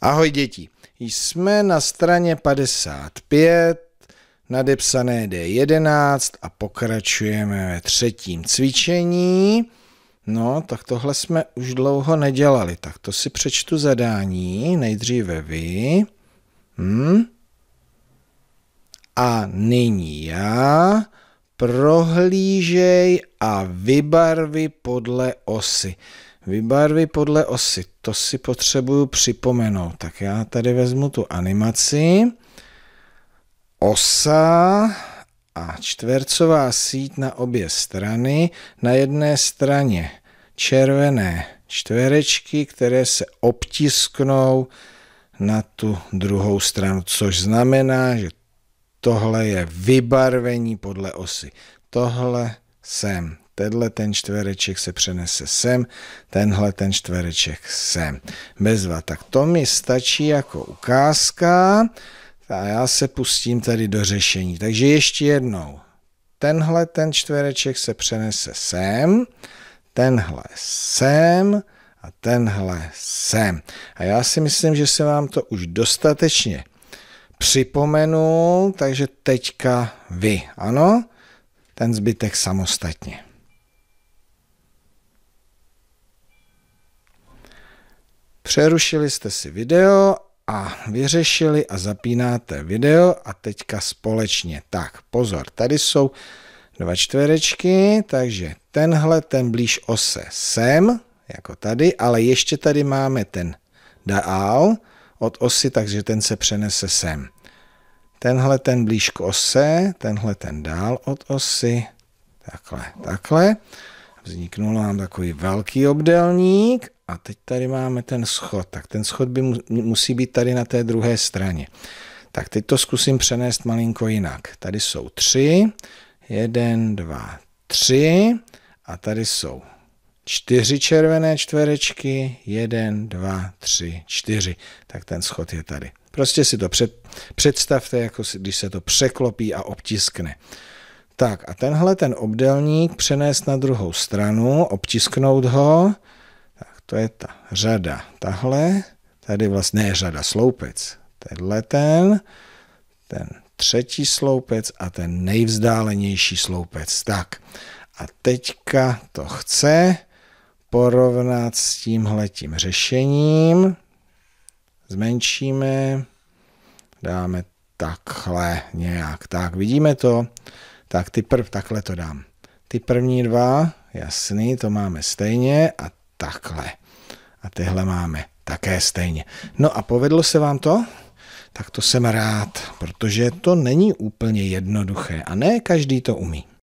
Ahoj děti, jsme na straně 55, nadepsané D11 a pokračujeme ve třetím cvičení. No, tak tohle jsme už dlouho nedělali, tak to si přečtu zadání, nejdříve vy. Hm? A nyní já. Prohlížej a vybarvi podle osy. Vybarvy podle osy, to si potřebuju připomenout. Tak já tady vezmu tu animaci. Osa a čtvercová síť na obě strany. Na jedné straně červené čtverečky, které se obtisknou na tu druhou stranu, což znamená, že tohle je vybarvení podle osy. Tohle sem, tenhle ten čtvereček se přenese sem, tenhle ten čtvereček sem. Bezva, tak to mi stačí jako ukázka a já se pustím tady do řešení. Takže ještě jednou. Tenhle ten čtvereček se přenese sem, tenhle sem a tenhle sem. A já si myslím, že se vám to už dostatečně připomenu, takže teďka vy, ano? Ten zbytek samostatně. Přerušili jste si video a vyřešili a zapínáte video a teďka společně. Tak, pozor, tady jsou dva čtverečky, takže tenhle ten blíž ose sem, jako tady, ale ještě tady máme ten dál od osy, takže ten se přenese sem. Tenhle ten blíž k ose, tenhle ten dál od osy, takhle, takhle. Vzniknul nám takový velký obdelník a teď tady máme ten schod. Tak ten schod by musí být tady na té druhé straně. Tak teď to zkusím přenést malinko jinak. Tady jsou tři, jeden, dva, tři a tady jsou čtyři červené čtverečky, jeden, dva, tři, čtyři. Tak ten schod je tady. Prostě si to před, představte, jako když se to překlopí a obtiskne. Tak a tenhle ten obdelník přenést na druhou stranu, obtisknout ho, to je ta řada tahle, tady vlastně ne řada, sloupec, tenhle ten, ten třetí sloupec a ten nejvzdálenější sloupec. Tak a teďka to chce porovnat s tímhletím řešením. Zmenšíme, dáme takhle nějak. Tak, vidíme to? Tak ty prv, takhle to dám. Ty první dva, jasný, to máme stejně a takhle. A tyhle máme také stejně. No a povedlo se vám to? Tak to jsem rád, protože to není úplně jednoduché a ne každý to umí.